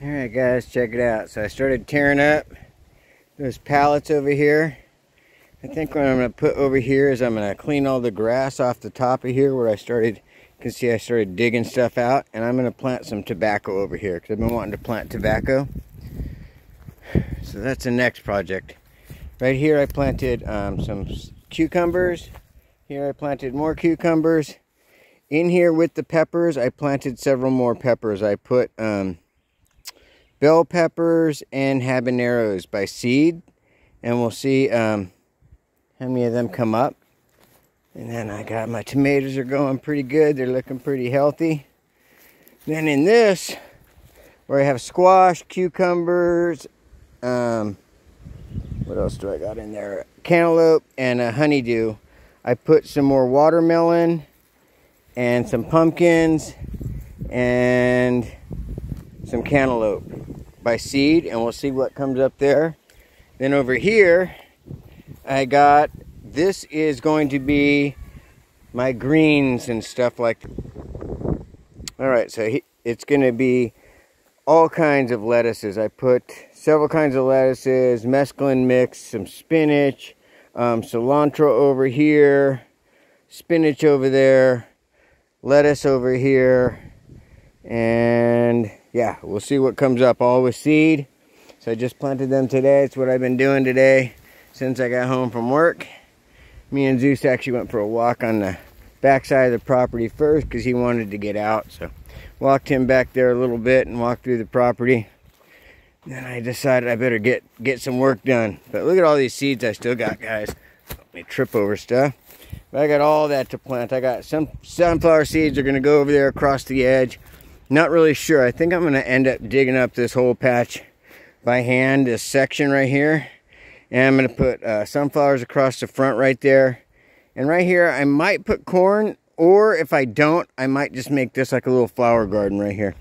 Alright guys, check it out. So I started tearing up those pallets over here. I think what I'm going to put over here is I'm going to clean all the grass off the top of here where I started, you can see I started digging stuff out. And I'm going to plant some tobacco over here because I've been wanting to plant tobacco. So that's the next project. Right here I planted um, some cucumbers. Here I planted more cucumbers. In here with the peppers, I planted several more peppers. I put um, bell peppers and habaneros by seed. And we'll see um, how many of them come up. And then I got my tomatoes are going pretty good. They're looking pretty healthy. Then in this, where I have squash, cucumbers, um, what else do I got in there? Cantaloupe and a honeydew. I put some more watermelon and some pumpkins and some cantaloupe by seed and we'll see what comes up there. Then over here, I got, this is going to be my greens and stuff like All right, so he, it's going to be all kinds of lettuces. I put several kinds of lettuces, mesclun mix, some spinach, um, cilantro over here, spinach over there, lettuce over here, and yeah, we'll see what comes up, all with seed. So I just planted them today. It's what I've been doing today since I got home from work. Me and Zeus actually went for a walk on the backside of the property first because he wanted to get out. So walked him back there a little bit and walked through the property. Then I decided I better get get some work done. But look at all these seeds I still got, guys. Let me trip over stuff. But I got all that to plant. I got some sunflower seeds are going to go over there across the edge. Not really sure. I think I'm going to end up digging up this whole patch by hand, this section right here. And I'm going to put uh, sunflowers across the front right there. And right here, I might put corn. Or if I don't, I might just make this like a little flower garden right here.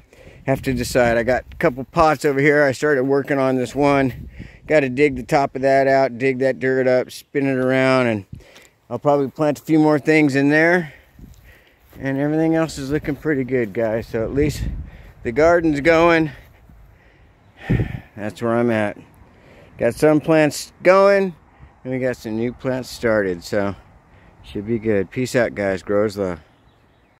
Have to decide. I got a couple pots over here. I started working on this one. Got to dig the top of that out, dig that dirt up, spin it around, and I'll probably plant a few more things in there. And everything else is looking pretty good, guys. So at least the garden's going. That's where I'm at. Got some plants going, and we got some new plants started. So should be good. Peace out, guys. Grows love.